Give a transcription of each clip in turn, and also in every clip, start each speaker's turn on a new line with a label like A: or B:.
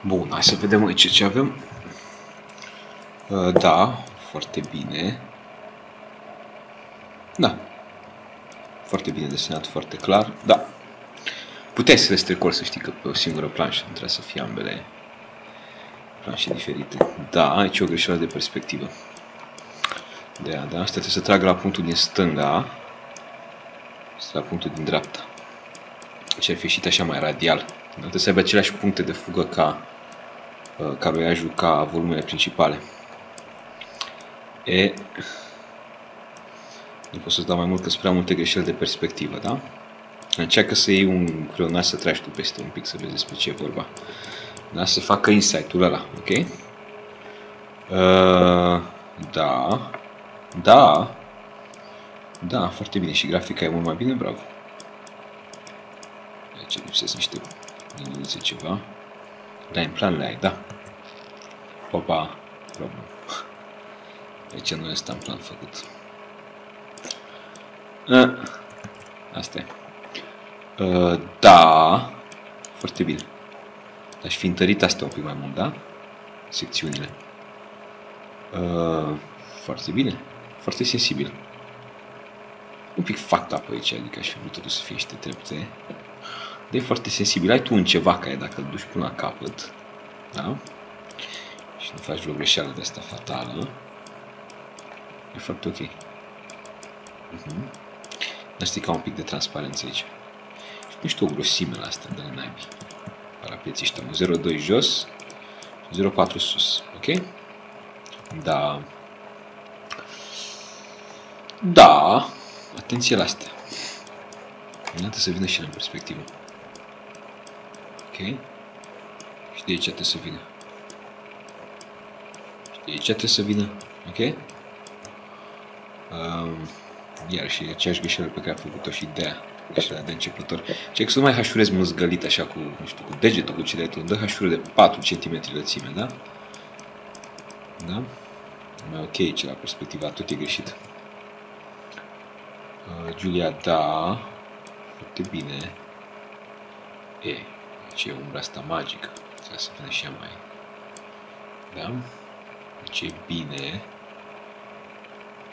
A: Bun, hai să vedem aici ce avem. Uh, da, foarte bine. Da. Foarte bine desenat, foarte clar. Da. Puteai să le strecori, să știi că pe o singură planșă nu trebuie să fie ambele planșe diferite. Da, aici e o greșeală de perspectivă. De a, da, asta trebuie să tragă la punctul din stânga, la punctul din dreapta. Deci ar fi ieșit așa mai radial. Trebuie să aibă aceleași puncte de fugă ca uh, caroiajul, ca volumele principale. E... Nu pot să-ți dau mai mult, că sunt prea multe greșeli de perspectivă, da? Încearcă să iei un creionaj să tragi tu peste un pic, să vezi despre ce e vorba. Da? Să facă insight-ul ăla, ok? Uh, da. Da. Da, foarte bine. Și grafica e mult mai bine, bravo. Aici lipsesc niște liniuțe ceva. Da, în plan le ai, da. Opa, bravo. Aici nu este în plan făcut. A, asta e. Uh, da, foarte bine. Aș fi întărit asta un pic mai mult, da? Secțiunile. Uh, foarte bine. Foarte sensibil. Un pic fucked up aici, adică aș fi vrut totul să fie niște trepte. Dar e foarte sensibil. Ai tu un ceva care dacă îl duci până la capăt, da? Și nu faci vreo greșeală de asta fatală, e foarte ok. Uh-huh. Dar știi ca un pic de transparență aici. Și nu știu o grosime la asta de la naibii. Parapeții ăștia, 0,2 jos, 0,4 sus, ok? Da. Da. Atenție la astea. Iată să vină și în perspectivă. Ok? Și de aici trebuie să vină. Și de aici trebuie să vină. Ok? Um, iar și aceeași greșeală pe care a făcut-o și de aia greșeala de începător. Ce că să nu mai hașurezi măzgălit așa cu, nu știu, cu degetul cu ce de tu. Dă hașură de 4 cm lățime, da? Da? Mai ok aici la perspectiva, tot e greșit. Uh, Julia, da. Foarte bine. E, ce e umbra asta magică. Trebuie să vină și ea mai... Da? Deci e bine.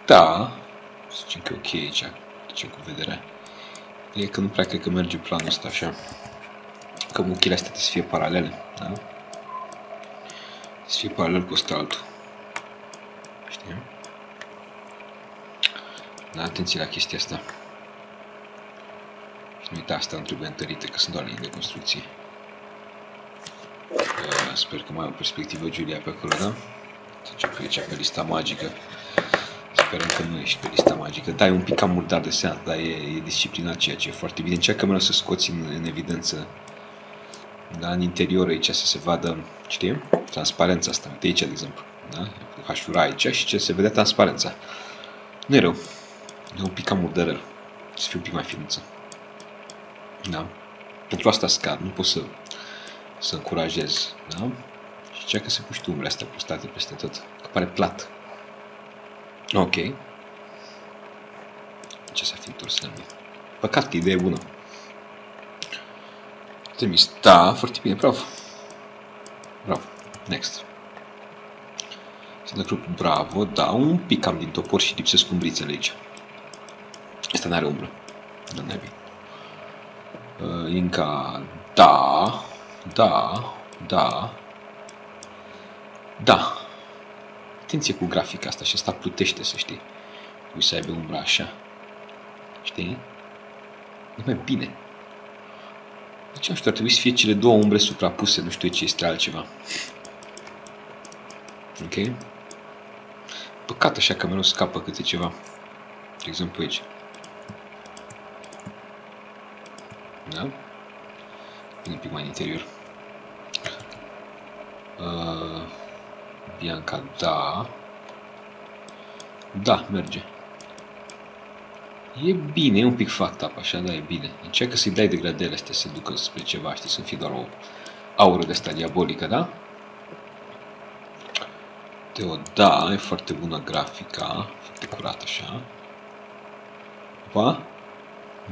A: Da. Să zicem că e ok aici. Deci cu vederea. E că nu prea cred că merge planul ăsta așa. Că muchile astea trebuie să fie paralele. Da? Să fie paralel cu ăsta altul. Știi? Da, atenție la chestia asta. Și nu uita, asta nu trebuie întărite, că sunt doar linii de construcție. Uh, sper că mai am o perspectivă Julia pe acolo, da? Zice că aici pe lista magică. Sperăm că nu ești pe lista magică. Da, e un pic cam murdar de seat, dar e, e disciplinat ceea ce e foarte bine. Încearcă mereu să scoți în, în evidență da, în interior aici să se vadă, știi, transparența asta. Uite aici, de exemplu, da? Hașura aici și ce se vede transparența. Nu e rău. E un pic cam murdărel. Să fie un pic mai finuță. Da? Pentru asta scad, nu pot să, să încurajez. Da? Și ce că se puși tu umbrele astea postate peste tot. Că pare plat. Ok. Ce să fi întors la mine. Păcat că ideea e bună. Trimis. Da, foarte bine, bravo. Bravo. Next. Sunt grup bravo, da, un pic cam din topor și lipsesc umbrițele aici. Asta n-are umbră. Nu naibii. Uh, Inca, da, da, da, da. Atenție cu grafica asta și asta plutește, să știi. Nu să aibă umbra așa. Știi? E mai bine. Deci, nu știu, ar trebui să fie cele două umbre suprapuse, nu știu ce este altceva. Ok? Păcat așa că mereu scapă câte ceva. De exemplu aici. Da? Vine un pic mai în interior. Uh, Bianca, da. Da, merge. E bine, e un pic fucked up, așa, da, e bine. Încearcă să-i dai degradele astea să ducă spre ceva, știi, să fie doar o aură de asta diabolică, da? Teo, da, e foarte bună grafica, foarte curată așa. Opa,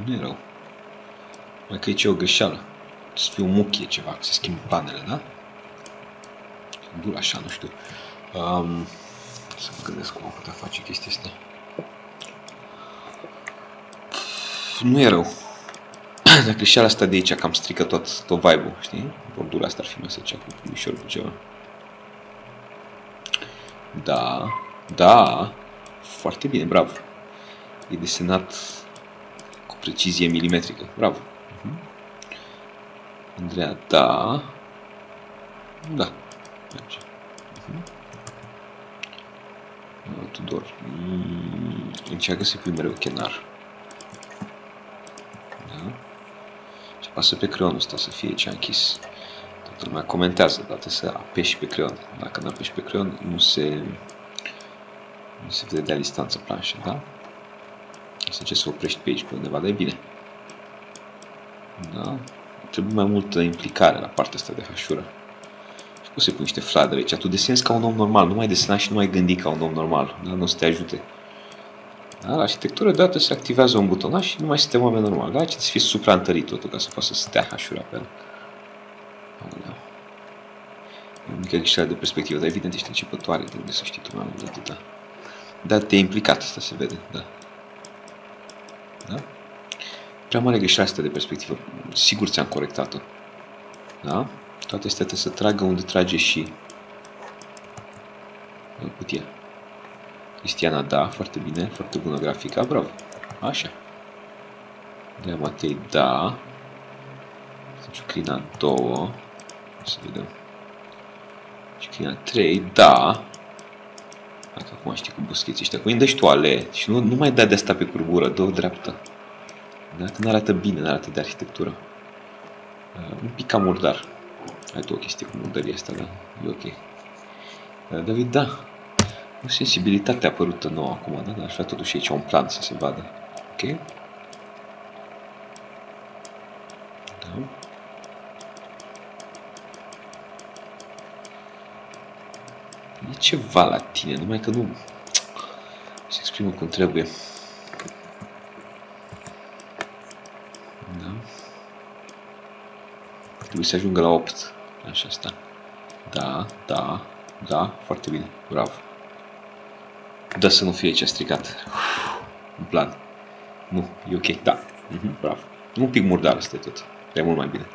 A: nu e rău. Mai că aici e o greșeală. Să fie o muchie ceva, să schimbi planele, da? Dur așa, nu știu. Um, să mă gândesc cum am putea face chestia asta. Nu e rău. Dacă greșeala asta de aici cam strică tot, tot vibe-ul, știi? Bordura asta ar fi mai să cu ușor cu ceva. Da, da, foarte bine, bravo. E desenat cu precizie milimetrică, bravo. Uh-huh. Andreea, da, da, merge. Uh-huh. Tudor, mm, încearcă să pui mereu chenar. Da? Și pasă pe creionul ăsta să fie ce a închis. Toată lumea comentează, dar să apeși pe creion. Dacă nu apeși pe creion, nu se, nu se vede de la distanță planșă, da? Să ce să oprești pe aici, pe undeva, dar e bine. Da? Trebuie mai multă implicare la partea asta de hașură. Și cum se pun niște fladere aici? Tu desenezi ca un om normal, nu mai desena și nu mai gândi ca un om normal. Da? Nu o să te ajute. Da? La arhitectură deodată se activează un butonaș și nu mai suntem oameni normal. Da? Ce să fie supraîntărit totul ca să poată să stea hașura pe el. Aoleu. E o mică greșeală de perspectivă, dar evident ești începătoare, de unde să știi tu mai mult de atâta. Dar te-ai implicat, asta se vede, da. Da? Prea mare greșeală asta de perspectivă. Sigur ți-am corectat-o. Da? Toate astea trebuie să tragă unde trage și cutia. Cristiana, da, foarte bine, foarte bună grafica, bravo. Așa. Lea Matei, da. Ciucrina 2. Să vedem. Ciucrina 3, da. Dacă acum știi cu buscheții ăștia. Cu dă și tu ale. Și nu, nu mai da de asta pe curbură, dă dreaptă. Da? Că nu arată bine, nu arată de arhitectură. Uh, un pic cam murdar. Ai tu o chestie cu murdăria asta, da? E ok. Uh, David, da. O sensibilitate apărută nouă acum, da? Dar aș vrea totuși aici un plan să se vadă. Ok? Da. E ceva la tine, numai că nu se exprimă cum trebuie. Da? Trebuie să ajungă la 8. Așa asta. Da, da, da, foarte bine. Bravo. Da să nu fie aici stricat. În plan. Nu, e ok, da. Uh-huh, bravo. Un pic murdar este tot. E mult mai bine.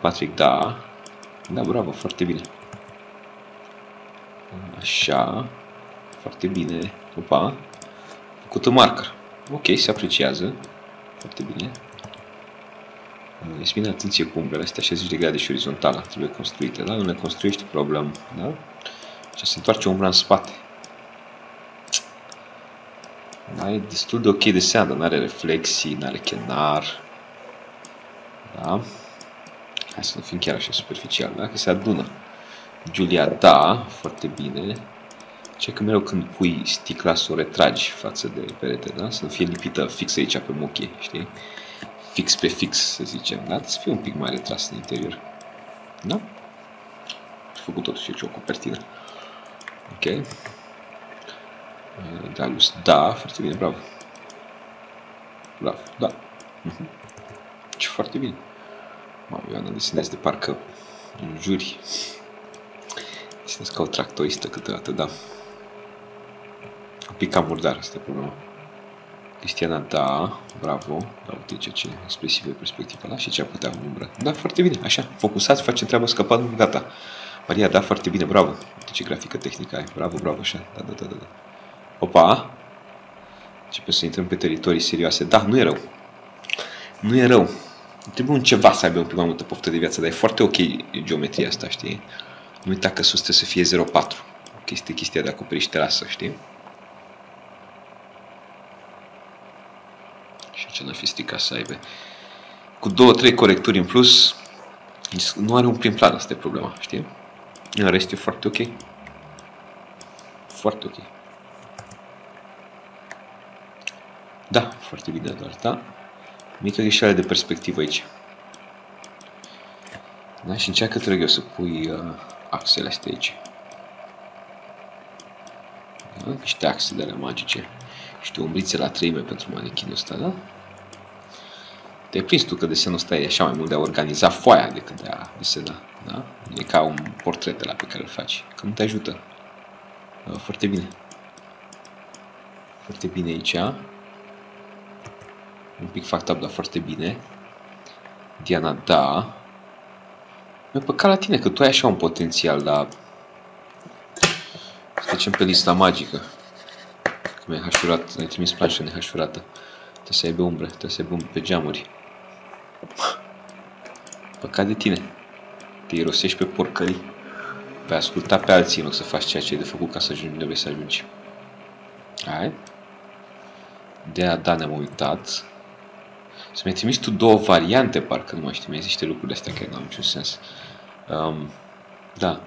A: Patrick, da. Da, bravo, foarte bine. Așa. Foarte bine. Opa. Făcută marker. Ok, se apreciază. Foarte bine. Ești bine atenție cu umbrele astea, 60 de grade și orizontală trebuie construite, da? Nu le construiești problemă, da? Și se întoarce umbra în spate. Da, e destul de ok de seama, dar nu are reflexii, nu are chenar. Da? Hai să nu fim chiar așa superficial, da? Că se adună. Julia, da, foarte bine. Ce că mereu când pui sticla să o retragi față de perete, da? Să nu fie lipită fix aici pe muchie, știi? Fix pe fix, să zicem, da? Să fie un pic mai retras în interior. Da? Și făcut totuși aici o copertină. Ok. Dalus, da, foarte bine, bravo. Bravo, da. Uh-huh. Ce foarte bine. Mamă, eu am desenez de parcă în juri. Desenez ca o tractoristă câteodată, da. Un pic cam murdar, asta e problema. Cristiana, da, bravo, da, uite ce, ce expresivă perspectiva, da, și ce a putea în umbră. Da, foarte bine, așa, focusați, face treabă, scăpat, gata. Maria, da, foarte bine, bravo. Uite ce grafică tehnică ai, bravo, bravo, așa, da, da, da, da. Opa, începe să intrăm pe teritorii serioase. Da, nu e rău. Nu e rău. Trebuie un ceva să aibă un pic mai multă poftă de viață, dar e foarte ok geometria asta, știi? Nu uita că sus trebuie să fie 0,4. Este chestia de acoperiș terasă, știi? Și ce n-ar fi stricat să aibă. Cu două, trei corecturi în plus, nu are un prim plan, asta e problema, știi? În rest e foarte ok. Foarte ok. Da, foarte bine, doar, da. Mică greșeală de perspectivă aici. Da, și încearcă, trăg eu, să pui uh, axele astea aici. Da? Niște axe de alea magice. Niște umbrițe la treime pentru manechinul ăsta, da? Te-ai prins tu că desenul ăsta e așa mai mult de a organiza foaia decât de a desena. Da? E ca un portret de la pe care îl faci. Că nu te ajută. Uh, foarte bine. Foarte bine aici. Un pic fucked up, dar foarte bine. Diana, da. Mi-a păcat la tine că tu ai așa un potențial, dar... Să trecem pe lista magică. Că mi-ai hașurat, ai trimis planșă nehașurată. Trebuie să aibă umbre, trebuie să aibă umbre pe geamuri. Păcat de tine. Te irosești pe porcării. Pe asculta pe alții în loc să faci ceea ce ai de făcut ca să ajungi unde vrei să ajungi. Hai. De a da ne-am uitat. Să mi-ai trimis tu două variante, parcă nu mai știu, mi-ai niște lucruri astea care nu au niciun sens. Um, da.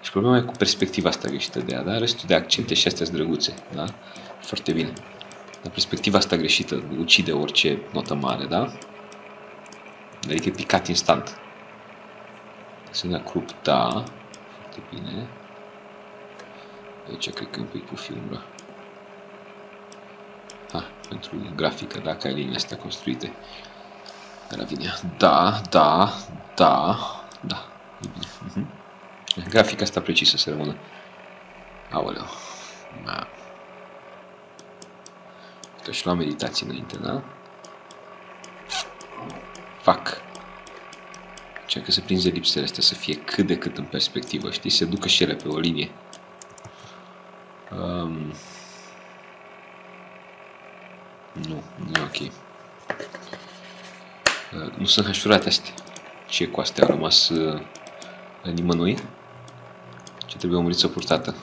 A: Și problema e cu perspectiva asta greșită de a, da? Restul de accente și astea sunt drăguțe, da? Foarte bine. Dar perspectiva asta greșită ucide orice notă mare, da? Adică e picat instant. Să ne crup, da. Foarte bine. Aici cred că e un pic cu umbră. Ha, pentru grafică, da, ca liniile astea construite. Era vine. Da, da, da, da. E bine. Uh-huh. Grafica asta precisă să rămână. Aoleu. Da. Că și la meditație înainte, da? Fac. Încearcă să prinzi elipsele astea să fie cât de cât în perspectivă, știi? Se ducă și ele pe o linie. Um, nu, nu e ok. Uh, nu sunt hașurate astea. Ce cu astea? Au rămas uh, la nimănui? Ce trebuie o muriță purtată?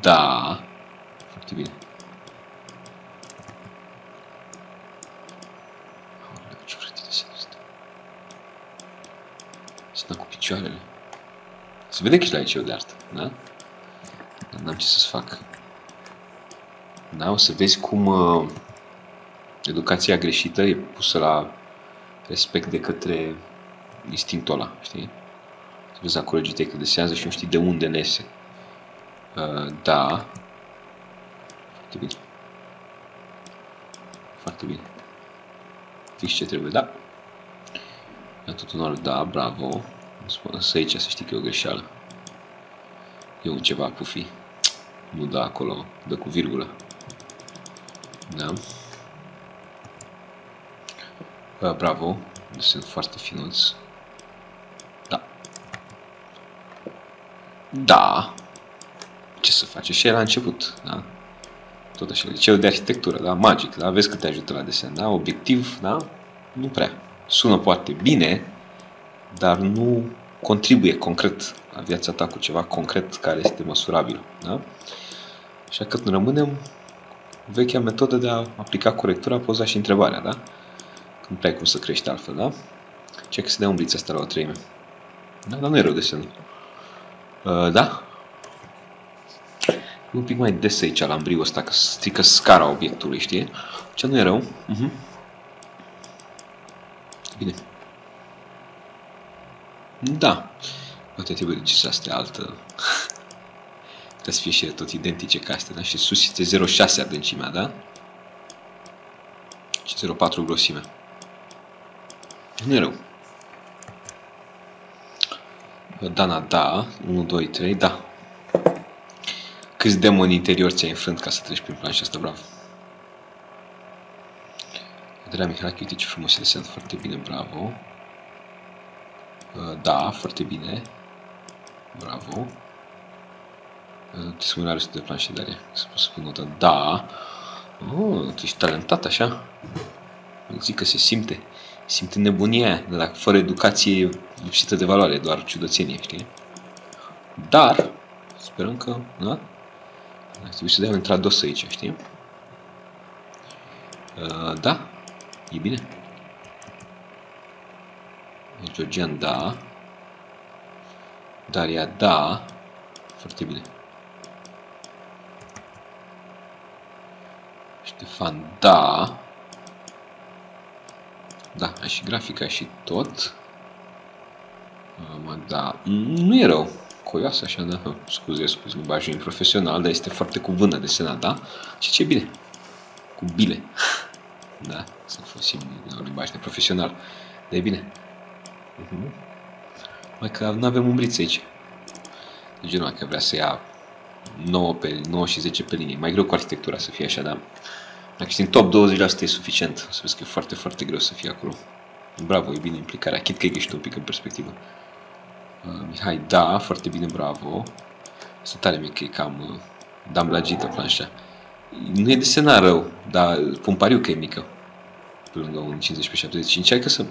A: Da. Foarte bine. Ce urât de senul ăsta. Sunt cu picioarele. Se vede că și la liceu de artă, da? Dar n-am ce să-ți fac. Da, o să vezi cum uh, educația greșită e pusă la respect de către instinctul ăla, știi? Să vezi acolo că desează și nu știi de unde nese. Uh, da. Foarte bine. Foarte bine. Fix ce trebuie, da. Ia tot un alt, da, bravo. Însă aici să știi că e o greșeală. E un ceva pufi. Nu da acolo, dă cu virgulă. Da. Uh, bravo. Sunt foarte finuți. Da. Da ce să faci? Și la început, da? Tot așa, liceu de arhitectură, da? Magic, da? Vezi că te ajută la desen, da? Obiectiv, da? Nu prea. Sună poate bine, dar nu contribuie concret la viața ta cu ceva concret care este măsurabil, da? Așa că rămânem vechea metodă de a aplica corectura, poza și întrebarea, da? Când prea cum să crești altfel, da? Ce că să dea umbrița asta la o treime. Da, dar nu e rău de semn. Uh, da? un pic mai des aici la ambriul ăsta, că strică scara obiectului, știi? Ce nu e rău. Uh-huh. Bine. Da. Poate trebuie de astea altă. Trebuie să fie și tot identice ca astea, da? Și sus este 0,6 adâncimea, da? Și 0,4 grosimea. Nu e rău. Dana, da. 1, 2, 3, da. Câți demoni interior ți-ai înfrânt ca să treci prin planșa asta, bravo. Adela Mihai, uite ce frumos e desenat, foarte bine, bravo. Uh, da, foarte bine. Bravo. Uh, te spune are de planșe, Daria, să pot să pun notă. Da. Oh, tu ești talentat așa. Zic că se simte. Simte nebunia de dacă fără educație lipsită de valoare, doar ciudățenie, știi? Dar, sperăm că, da? Ar trebui să dea un trados aici, știi? Uh, da, e bine. Georgian, da. Daria, da. Foarte bine. Ștefan, da. Da, ai și grafica și tot. Uh, da, nu e rău coioasă, așa, da? Scuze, scuze, limbajul profesional, dar este foarte cu vână desenat, da? Și ce bine. cu bile. Da, să folosim un limbaj de profesional. Dar e bine. Uh-huh. Mai că nu avem umbrițe aici. De genul că vrea să ia 9, pe, 9 și 10 pe linie. Mai greu cu arhitectura să fie așa, dar dacă ești în top 20% e suficient. O să vezi că e foarte, foarte greu să fie acolo. Bravo, e bine implicarea. Chit că e greșit un pic în perspectivă. Uh, Mihai, da, foarte bine, bravo. Asta tare mic, e cam uh, damblagită planșa. Nu e desenat rău, dar pun pariu că e mică. Pe lângă un 50 pe 70. Încearcă să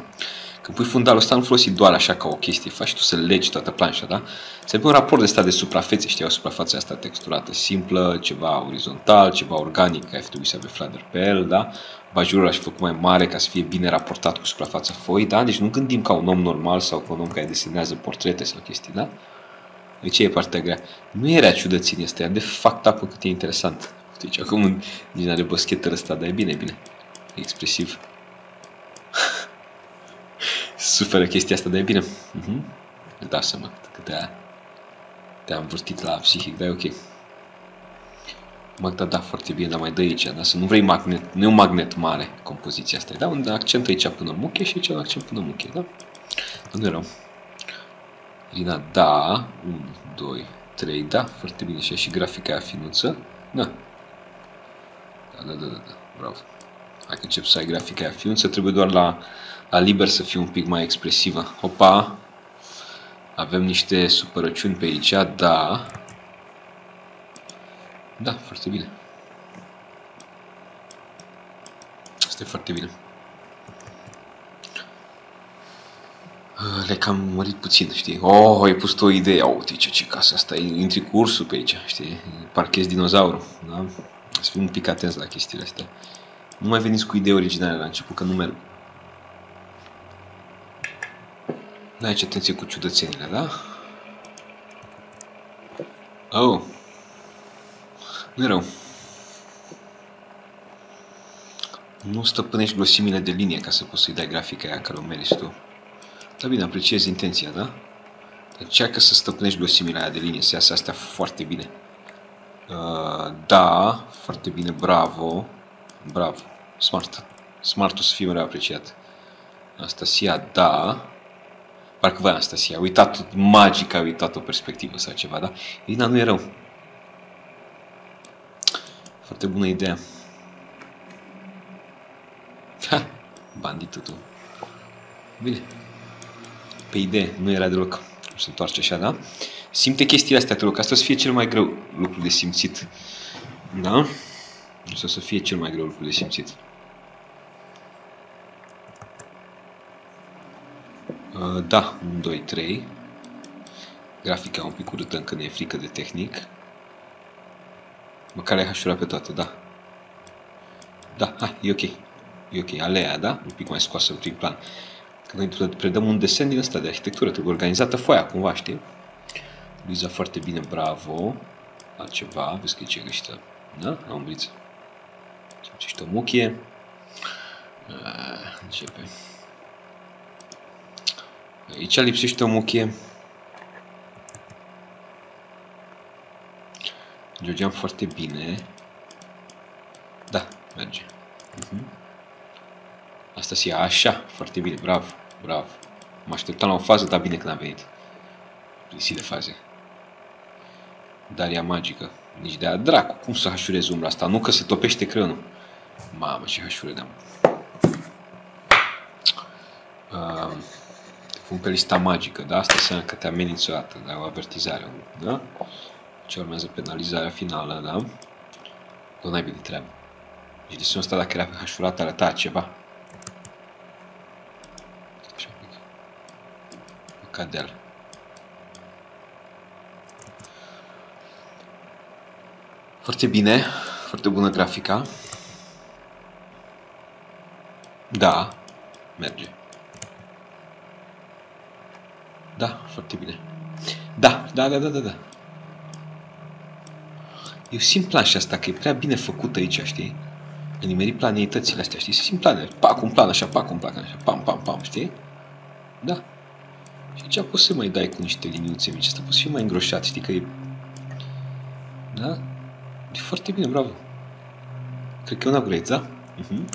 A: când pui fundalul ăsta, nu folosi doar așa ca o chestie, faci tu să legi toată planșa, da? Se pune un raport de stat de suprafețe, știi, o suprafață asta texturată simplă, ceva orizontal, ceva organic, care ar trebui să aibă flader pe el, da? Bajurul aș fi făcut mai mare ca să fie bine raportat cu suprafața foi, da? Deci nu gândim ca un om normal sau ca un om care desenează portrete sau chestii, da? Deci e partea grea. Nu era ciudățenie asta, e de fapt apă cât e interesant. Deci acum din are boschetă ăsta, dar e bine, bine. E expresiv suferă chestia asta, dar e bine. Uh-huh. Îți dau seama că te-a, te-a învârtit la psihic, dar e ok. Magda, da, foarte bine, dar mai dă aici, dar să nu vrei magnet, nu e un magnet mare compoziția asta, da? Un accent aici până muche și aici un accent până muche, da? Nu e rău. Irina, da, 1, 2, 3, da, foarte bine și și grafica aia finuță, da. Da, da, da, da, da, bravo. Hai că încep să ai grafica aia finuță, trebuie doar la la liber să fiu un pic mai expresivă. Opa! Avem niște supărăciuni pe aici, da. Da, foarte bine. Asta e foarte bine. Le cam mărit puțin, știi? Oh, ai pus tu o idee. Oh, uite ce, ce casă asta e. Intri cu ursul pe aici, știi? Parchezi dinozaurul, da? Să fim un pic atenți la chestiile astea. Nu mai veniți cu idei originale la început, că nu merg. Da, aici atenție cu ciudățenile, da? Oh. Nu e rău. Nu stăpânești grosimile de linie ca să poți să-i dai grafica aia care o meriți tu. Da bine, apreciez intenția, da? Încearcă să stăpânești grosimile aia de linie, să iasă astea foarte bine. Uh, da, foarte bine, bravo. Bravo. Smart. Smart o să fie mereu apreciat. Anastasia, da. Parcă voi Anastasia, a uitat magic, a uitat o perspectivă sau ceva, da? Irina nu e rău. Foarte bună idee. Ha, banditul tu. Bine. Pe idee, nu era deloc. O să întoarce așa, da? Simte chestiile astea, te rog. Asta să fie cel mai greu lucru de simțit. Da? O să fie cel mai greu lucru de simțit. Uh, da, 1, 2, 3. Grafica un pic urâtă, încă ne e frică de tehnic. Măcar ai hașurat pe toate, da. Da, hai, e ok. E ok, alea, da? Un pic mai scoasă în prim plan. Când noi predăm un desen din ăsta de arhitectură, trebuie organizată foaia, cumva, știi? Luiza foarte bine, bravo. Altceva, vezi că e ce găsită. Da? La umbriță. Ce o muchie. Uh, începe. Aici lipsește o muchie. Georgian foarte bine. Da, merge. Uh-huh. Asta se ia așa, foarte bine, bravo, bravo. Mă așteptam la o fază, dar bine că n-a venit. Lisi de faze. Daria magică. Nici de-a dracu, cum să hașurez umbra asta? Nu că se topește creionul. Mamă, ce hașure de-am. Uh, pun pe lista magică, da? Asta înseamnă că te amenință o dată, da? O avertizare, da? Ce urmează penalizarea finală, da? Nu ai bine treabă. Deci desenul ăsta, dacă era pe hașurat, arăta ceva. Așa pic. Cadel. Foarte bine, foarte bună grafica. Da, merge. Da, foarte bine. Da, da, da, da, da, da. Eu simt planșa asta, că e prea bine făcută aici, știi? În nimeri planeitățile astea, știi? Simt plane. Pac, un plan așa, pac, un plan așa, pam, pam, pam, știi? Da. Și aici poți să mai dai cu niște liniuțe mici. Asta poți fi mai îngroșat, știi că e... Da? E foarte bine, bravo. Cred că e un upgrade, da? Uh-huh.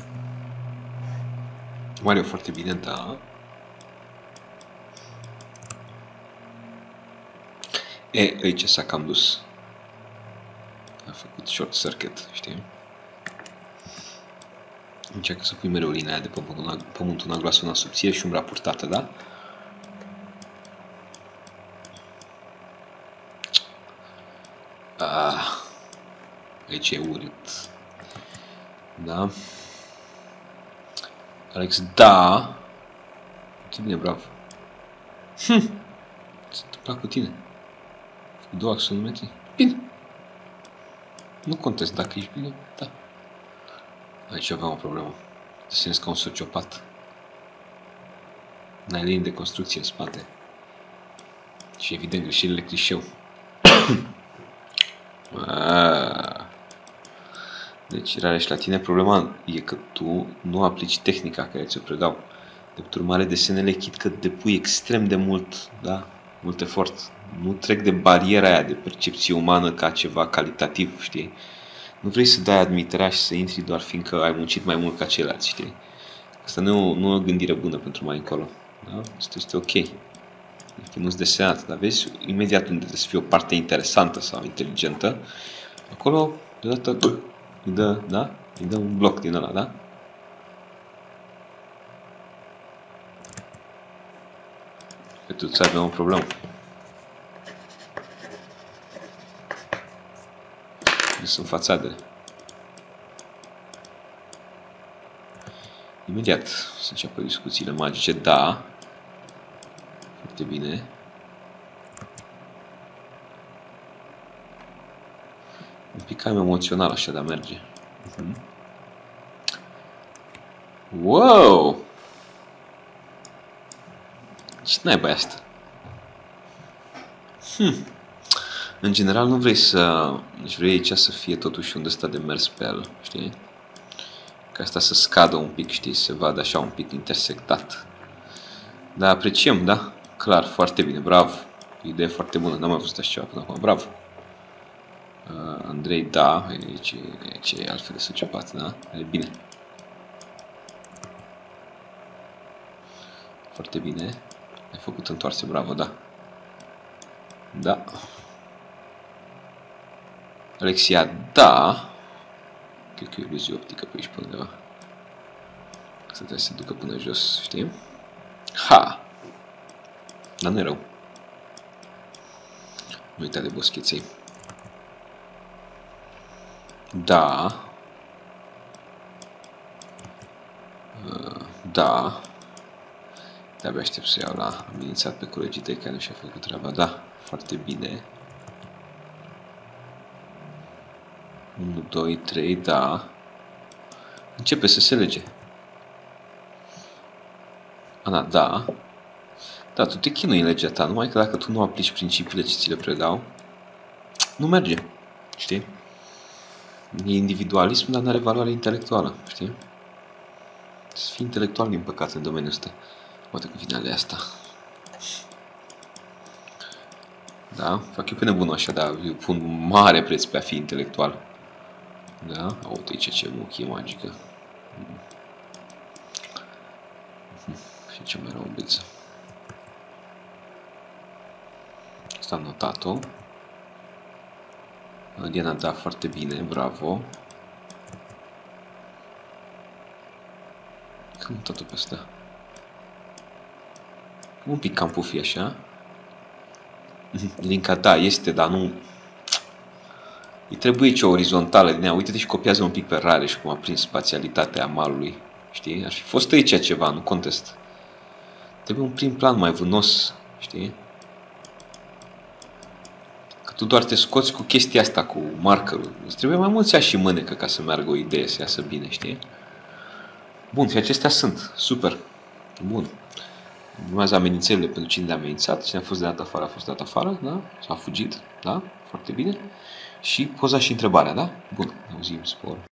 A: Mario foarte bine, da. E, aici s-a cam dus. A făcut short circuit, știi? Încearcă să pui mereu linia de pe pământul una groasă, una subțire și umbra purtată, da? Aici e urât. Da? Alex, da. Ce bine, bravo. Hm. Ce întâmplă cu tine? Două axonometri? Bine. Nu contest dacă ești bine, da. Aici avem o problemă. Te simți ca un sociopat. N-ai linii de construcție în spate. Și evident greșelile clișeu. Ah. Deci, și la tine, problema e că tu nu aplici tehnica care ți-o predau. De urmare, desenele chit că depui extrem de mult, da? Mult efort. Nu trec de bariera aia de percepție umană ca ceva calitativ, știi? Nu vrei să dai admiterea și să intri doar fiindcă ai muncit mai mult ca ceilalți, știi? Asta nu, nu e o gândire bună pentru mai încolo. Da? Asta este ok. Că nu-ți desenat, dar vezi, imediat unde trebuie să fie o parte interesantă sau inteligentă, acolo, deodată, îi dă, da? Îi dă un bloc din ăla, da? Că tu ți avem o problemă. Sunt fațadele. Imediat să înceapă discuțiile magice. Da. Foarte bine. Un pic cam emoțional așa, dar merge. Uh-huh. Wow! Ce naiba e asta? Hmm. În general nu vrei să... Deci vrei aici să fie totuși unde ăsta de mers pe el, știi? Ca asta să scadă un pic, știi, să vadă așa un pic intersectat. Dar apreciem, da? Clar, foarte bine, bravo. Idee foarte bună, n-am mai văzut așa ceva până acum, bravo. Uh, Andrei, da, e ce, ce e altfel de sociopat, da? E bine. Foarte bine. Ai făcut întoarce, bravo, da. Da. Alexia, da. Cred că e iluzie optică pe aici pe undeva. Să trebuie să se ducă până jos, știi? Ha! Dar nu e rău. Nu uita de boscheței. Da. Uh, da. De-abia aștept să iau la amenințat pe colegii tăi care nu și-a făcut treaba. Da, foarte bine. 1, 2, 3, da. Începe să se lege. Ana, da. Da, tu te chinui în legea ta, numai că dacă tu nu aplici principiile ce ți le predau, nu merge. Știi? E individualism, dar nu are valoare intelectuală, știi? Să fii intelectual, din păcate, în domeniul ăsta. Poate cu finale asta. Da? Fac eu pe nebunul așa, dar eu pun mare preț pe a fi intelectual. Da? Uite aici ce muchie magică. Și ce mai rău biță. Asta am notat-o. Diana, da, foarte bine, bravo. Cam totul pe asta. Un pic cam pufi așa. Linka, da, este, dar nu... Îi trebuie ce orizontală din ea. Uite-te și copiază un pic pe rare și cum a prins spațialitatea malului. Știi? Ar fi fost aici ceva, nu contest. Trebuie un prim plan mai vânos, știi? Tu doar te scoți cu chestia asta, cu markerul. Îți trebuie mai mulți și mânecă ca să meargă o idee, să iasă bine, știi? Bun, și acestea sunt. Super. Bun. Urmează amenințările pentru cine le-a amenințat. Cine a fost dat afară, a fost dat afară, da? S-a fugit, da? Foarte bine. Și poza și întrebarea, da? Bun, auzim, spor.